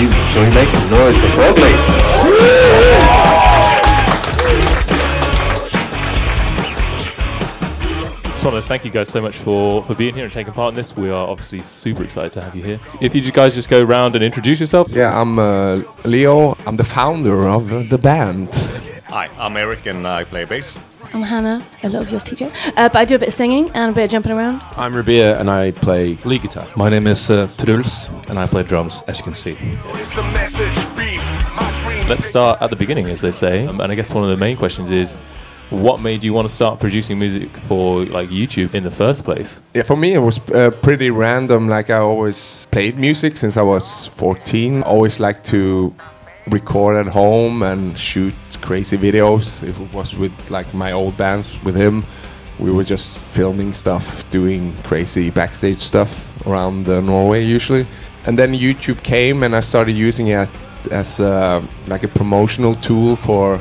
you. Shall we make some noise for Frog Leap? Just want to thank you guys so much for, for being here and taking part in this. We are obviously super excited to have you here. If you guys just go around and introduce yourself. Yeah, I'm uh, Leo. I'm the founder of uh, the band. Hi, I'm Eric and I play bass. I'm Hannah, a lot of yours teacher, uh, but I do a bit of singing and a bit of jumping around. I'm Rabea and I play lead guitar. My name is uh, Truls and I play drums, as you can see. Let's start at the beginning, as they say. Um, and I guess one of the main questions is, what made you want to start producing music for like YouTube in the first place? Yeah, for me it was uh, pretty random. Like I always played music since I was 14. Always liked to record at home and shoot crazy videos. If it was with like my old bands with him, we were just filming stuff, doing crazy backstage stuff around uh, Norway usually. And then YouTube came, and I started using it as uh, like a promotional tool for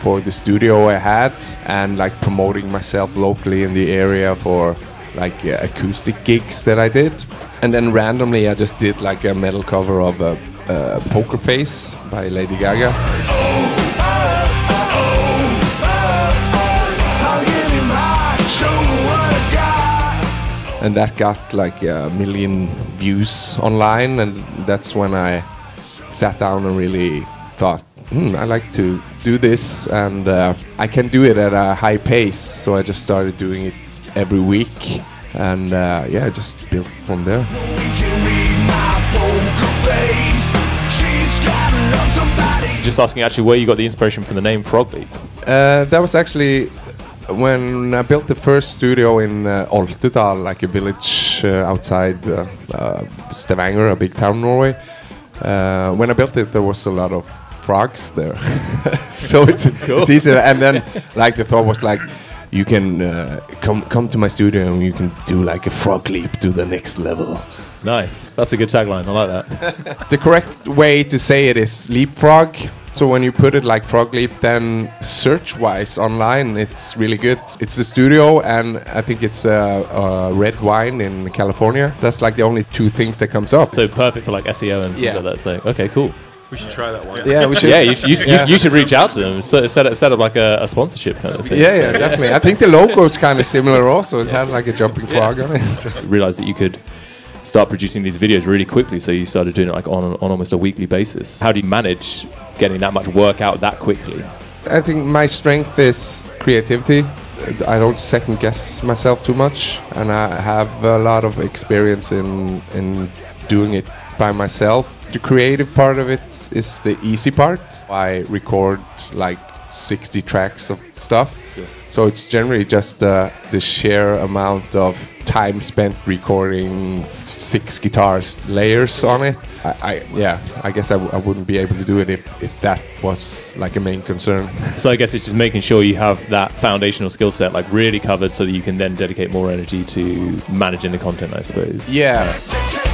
for the studio I had and like promoting myself locally in the area for like uh, acoustic gigs that I did. And then randomly I just did like a metal cover of uh, uh, Poker Face by Lady Gaga. And that got like a million views online, and that's when I sat down and really thought, hmm, I like to do this, and uh, I can do it at a high pace. So I just started doing it every week, and uh, yeah, I just built from there. Just asking actually where you got the inspiration for the name Frog Leap. Uh, that was actually when I built the first studio in uh, Oltedal, like a village uh, outside uh, uh, Stavanger, a big town in Norway. Uh, when I built it, there was a lot of frogs there, so it's, it's easy. And then, like the thought was like, you can uh, come come to my studio and you can do like a frog leap to the next level. Nice. That's a good tagline. I like that. The correct way to say it is leapfrog. So when you put it like frog leap, then search-wise online, it's really good. It's the studio, and I think it's uh, uh, red wine in California. That's like the only two things that comes up. So perfect for like SEO and things Yeah. like that. So okay, cool. We should try that one. yeah, we should. Yeah, you, sh- you, sh- Yeah. you, you should reach out to them. Set, set, up, set up like a, a sponsorship kind of thing. yeah, yeah, definitely. I think the logo is kind of similar also. It had like a jumping frog on it. so- realized that you could start producing these videos really quickly so you started doing it like on, on almost a weekly basis how do you manage getting that much work out that quickly I think my strength is creativity. I don't second guess myself too much, and I have a lot of experience in in doing it by myself. The creative part of it is the easy part. I record like 60 tracks of stuff, so it's generally just uh, the sheer amount of time spent recording six guitars layers on it. I, I yeah, I guess I, w- I wouldn't be able to do it if, if that was like a main concern. so i guess it's just making sure you have that foundational skill set like really covered so that you can then dedicate more energy to managing the content i suppose yeah.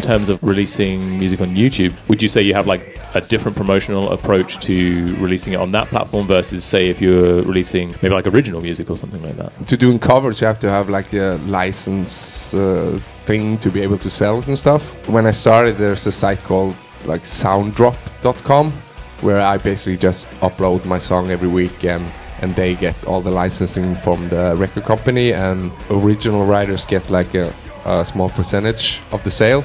In terms of releasing music on youtube would you say you have like a different promotional approach to releasing it on that platform versus say if you're releasing maybe like original music or something like that to doing covers, you have to have like a license uh, thing to be able to sell and stuff. When I started, there's a site called like soundrop.com where I basically just upload my song every week and and they get all the licensing from the record company and original writers get like a, a small percentage of the sale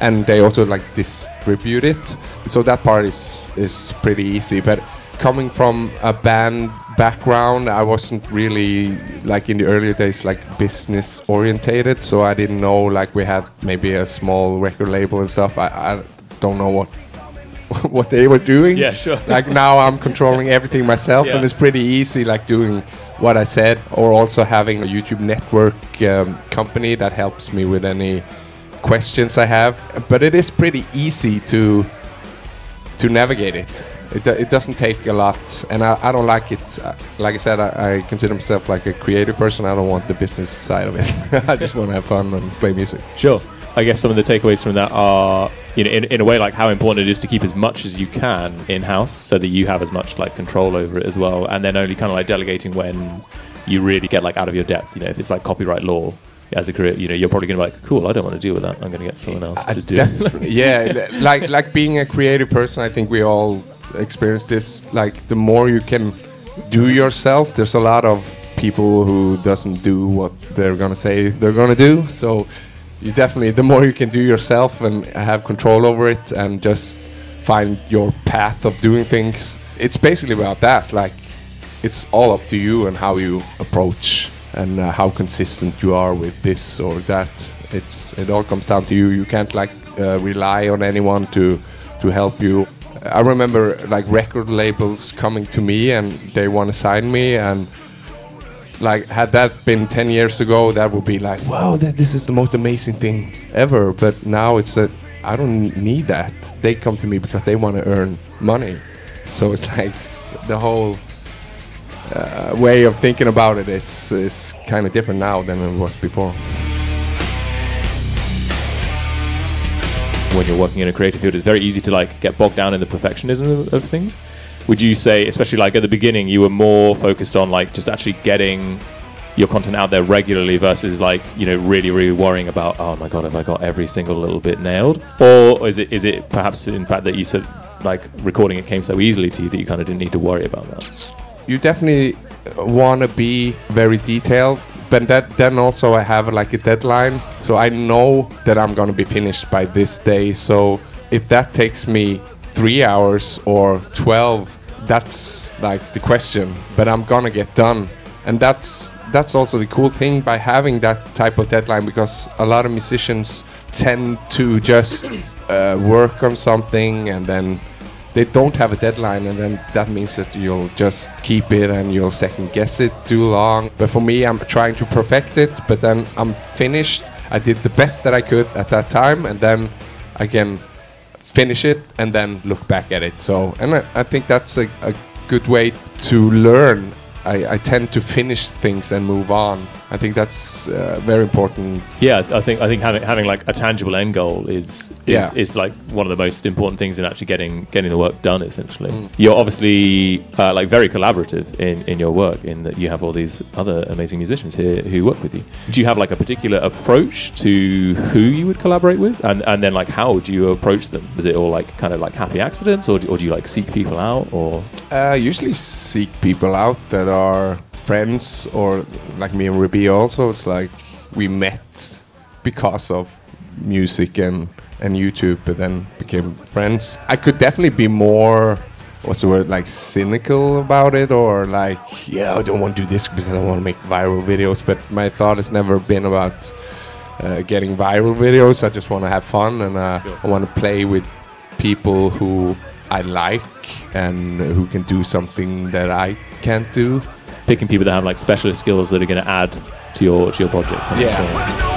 and they also like distribute it. So that part is is pretty easy. But coming from a band background i wasn't really like in the earlier days like business orientated. So i didn't know like we had maybe a small record label and stuff. I, I don't know what what they were doing. Yeah, sure. like now i'm controlling everything myself and it's pretty easy like doing what i said or also having a youtube network um, company that helps me with any questions i have but it is pretty easy to to navigate it. It, it doesn't take a lot, and I, I don't like it. Uh, like I said, I, I consider myself like a creative person. I don't want the business side of it. I just want to have fun and play music. Sure. I guess some of the takeaways from that are, you know, in, in a way, like how important it is to keep as much as you can in house, so that you have as much like control over it as well, and then only kind of like delegating when you really get like out of your depth. You know, if it's like copyright law, as a career, you know, you're probably going to be like, cool, I don't want to deal with that. I'm going to get someone else I to do. definitely- yeah, like like being a creative person, I think we all experience this. Like the more you can do yourself, there's a lot of people who doesn't do what they're gonna say they're gonna do. So you definitely, the more you can do yourself and have control over it, and just find your path of doing things. It's basically about that. Like it's all up to you and how you approach and uh, how consistent you are with this or that. It's it all comes down to you. You can't like uh, rely on anyone to to help you. I remember like record labels coming to me and they want to sign me and like had that been 10 years ago that would be like wow that this is the most amazing thing ever but now it's that i don't need that they come to me because they want to earn money so it's like the whole uh, way of thinking about it is is kind of different now than it was before. When you're working in a creative field, it's very easy to like get bogged down in the perfectionism of, of things. Would you say, especially like at the beginning, you were more focused on like just actually getting your content out there regularly versus like you know really really worrying about oh my god have I got every single little bit nailed? Or is it is it perhaps in fact that you said like recording it came so easily to you that you kind of didn't need to worry about that you definitely want to be very detailed but that then also i have like a deadline. So i know that i'm going to be finished by this day. So if that takes me three hours or 12 that's like the question but i'm gonna get done. And that's that's also the cool thing by having that type of deadline because a lot of musicians tend to just uh, work on something and then they don't have a deadline and then that means that you'll just keep it and you'll second guess it too long. But for me i'm trying to perfect it but then i'm finished. I did the best that i could at that time and then i can finish it and then look back at it. So and i, I think that's a, a good way to learn I, I tend to finish things and move on i think that's uh, very important Yeah, I think I think having having like a tangible end goal is is, Yeah. is like one of the most important things in actually getting getting the work done. Essentially, Mm. you're obviously uh, like very collaborative in, in your work in that you have all these other amazing musicians here who work with you. Do you have like a particular approach to who you would collaborate with, and and then like how do you approach them? Is it all like kind of like happy accidents, or do, or do you like seek people out, or Uh, I usually seek people out that are friends or like me and Ruby also. It's like we met because of music and, and YouTube, but then became friends. I could definitely be more, what's the word, like cynical about it or like, yeah, I don't want to do this because I want to make viral videos. But my thought has never been about uh, getting viral videos. I just want to have fun and uh, I want to play with people who I like and who can do something that I can't do. picking people that have like specialist skills that are going to add to your to your project? Yeah. thing?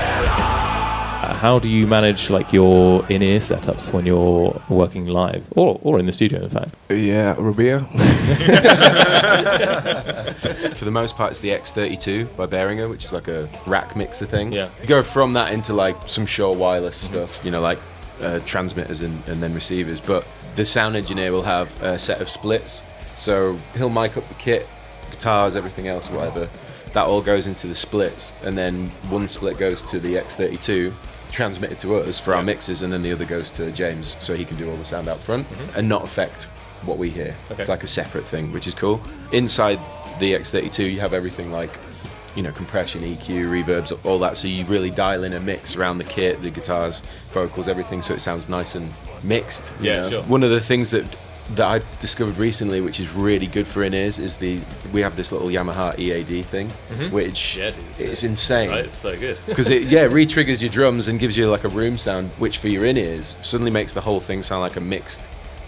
Uh, How do you manage like your in-ear setups when you're working live, or or in the studio, in fact? Yeah, Rabea. For the most part, it's the X32 by Behringer, which is like a rack mixer thing. Yeah. You go from that into like some Shure wireless stuff, you know, like uh, transmitters and, and then receivers. But the sound engineer will have a set of splits. So he'll mic up the kit, guitars, everything else, whatever. That all goes into the splits, and then one split goes to the X32, transmitted to us for our mixes, and then the other goes to James, so he can do all the sound out front mm-hmm. and not affect what we hear. Okay. It's like a separate thing, which is cool. Inside the X32, you have everything like, you know, compression, EQ, reverbs, all that. So you really dial in a mix around the kit, the guitars, vocals, everything, so it sounds nice and mixed. Yeah, know? sure. One of the things that that I discovered recently, which is really good for in ears, is the we have this little Yamaha EAD thing, mm-hmm. which Yeah, it is. it's insane Right, it's so good. because it yeah re-triggers your drums and gives you like a room sound which for your in-ears suddenly makes the whole thing sound like a mixed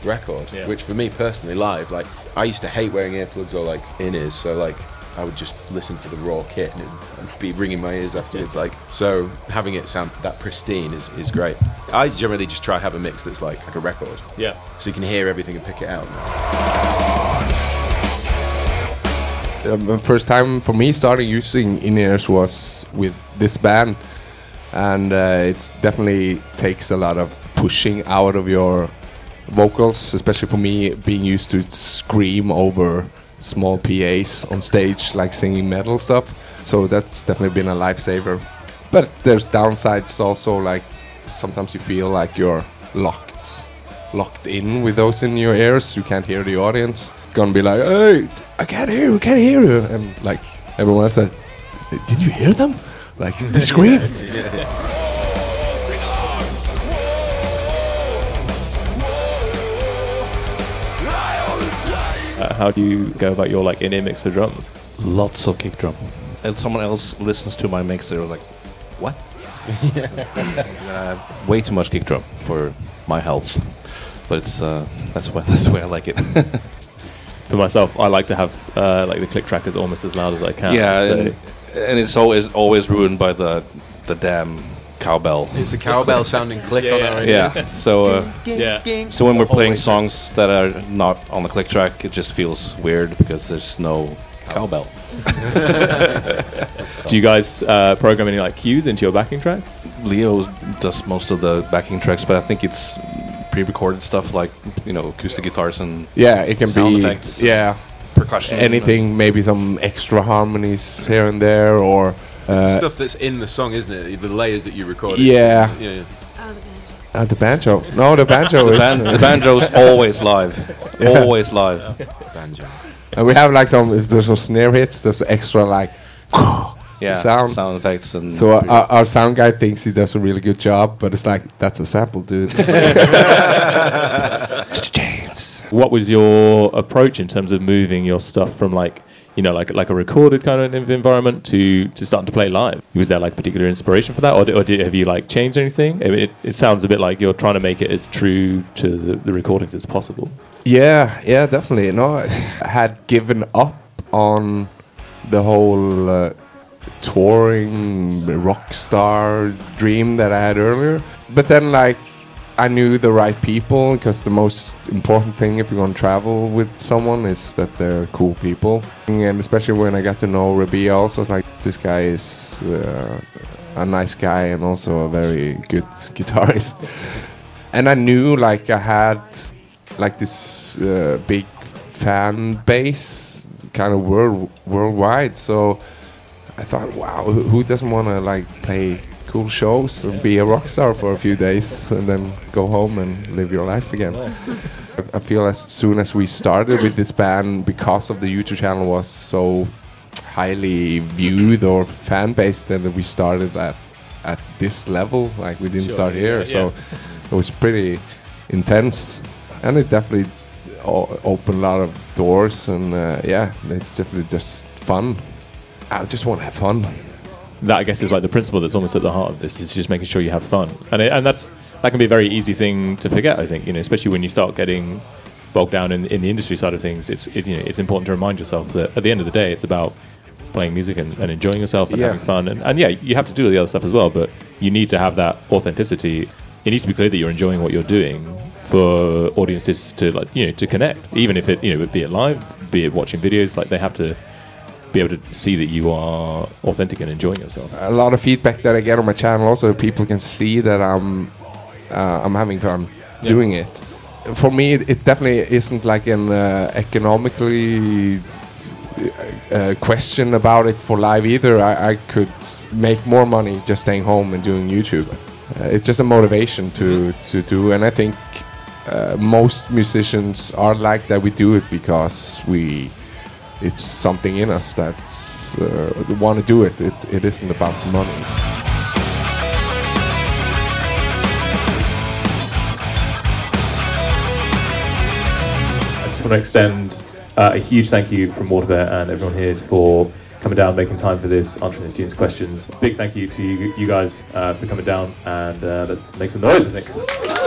record Yeah. which for me personally live like i used to hate wearing earplugs or like in-ears so like i would just listen to the raw kit and it'd be ringing my ears afterwards like so having it sound that pristine is, is great. I generally just try to have a mix that's like like a record. Yeah. so you can hear everything and pick it out. Um, the first time for me starting using in-ears was with this band, and uh, it definitely takes a lot of pushing out of your vocals, especially for me being used to scream over small PAs on stage, like singing metal stuff. So that's definitely been a lifesaver. But there's downsides also, like sometimes you feel like you're locked, locked in with those in your ears. You can't hear the audience. Gonna be like, hey, I can't hear you, I can't hear you, and like everyone else said, did you hear them? Like they screamed. How do you go about your like in-ear mix for drums? Lots of kick drum. And someone else listens to my mix, they're like, what? uh, way too much kick drum for my health. But it's uh, that's why that's why I like it. For myself, I like to have uh, like the click track is almost as loud as I can. yeah, so- and, and it's always always ruined by the the damn cowbell. It's a cowbell sounding click on our Yeah. So uh, yeah. so when we're playing Always. songs that are not on the click track, it just feels weird because there's no cowbell. Do you guys uh, program any like cues into your backing tracks? Leo does most of the backing tracks, but I think it's pre-recorded stuff like you know acoustic guitars and Yeah, it can Sound be. effects. Yeah, percussion. anything. Maybe some extra harmonies here and there, or It's the uh, stuff that's in the song, isn't it? The layers that you recorded. Yeah. Yeah. yeah. uh, the banjo. No, the banjo The, is. ban- the banjo's always live, Yeah. always live. Banjo. And we have like some. If there's some snare hits, there's extra like. Yeah, Sound. sound, effects and. So uh, our, our sound guy thinks he does a really good job, but it's like that's a sample, dude. James. What was your approach in terms of moving your stuff from like you know like like a recorded kind of environment to to starting to play live? Was there like particular inspiration for that, or, did, or did, have you like changed anything? I mean, it, it sounds a bit like you're trying to make it as true to the, the recordings as possible. Yeah, yeah, definitely. No, I had given up on the whole uh, touring rock star dream that I had earlier. But then, like, I knew the right people because the most important thing if you're going to travel with someone is that they're cool people. And especially when I got to know Rabea, also, like, this guy is uh, a nice guy and also a very good guitarist. and I knew, like, I had like this uh, big fan base kind of world worldwide so i thought wow who, who doesn't want to like play cool shows and be a rock star for a few days and then go home and live your life again. I- I feel as soon as we started with this band because of the youtube channel was so highly viewed or fan based that we started at at this level like we didn't start here. So it was pretty intense and it definitely o- opened a lot of doors and uh, yeah it's definitely just fun. I just want to have fun that I guess is like the principle that's almost at the heart of this is just making sure you have fun, and it, and that's that can be a very easy thing to forget. I think you know, especially when you start getting bogged down in, in the industry side of things. It's it, you know it's important to remind yourself that at the end of the day, it's about playing music and, and enjoying yourself and Yeah. having fun, and, and yeah, you have to do all the other stuff as well, but you need to have that authenticity. It needs to be clear that you're enjoying what you're doing for audiences to like you know to connect, even if it you know be it live, be it watching videos, like they have to be able to see that you are authentic and enjoying yourself. a lot of feedback that i get on my channel also people can see that i'm uh, i'm having fun doing it. For me it, it's definitely isn't like an uh, economically uh, question about it for live either. I, I could make more money just staying home and doing youtube. Uh, it's just a motivation to to do and i think uh, most musicians are like that we do it because we it's something in us that's uh, want to do it. it. It isn't about money. I just want to extend uh, a huge thank you from Waterbear and everyone here for coming down, making time for this, answering the students' questions. Big thank you to you, you guys uh, for coming down, and uh, let's make some noise, I think.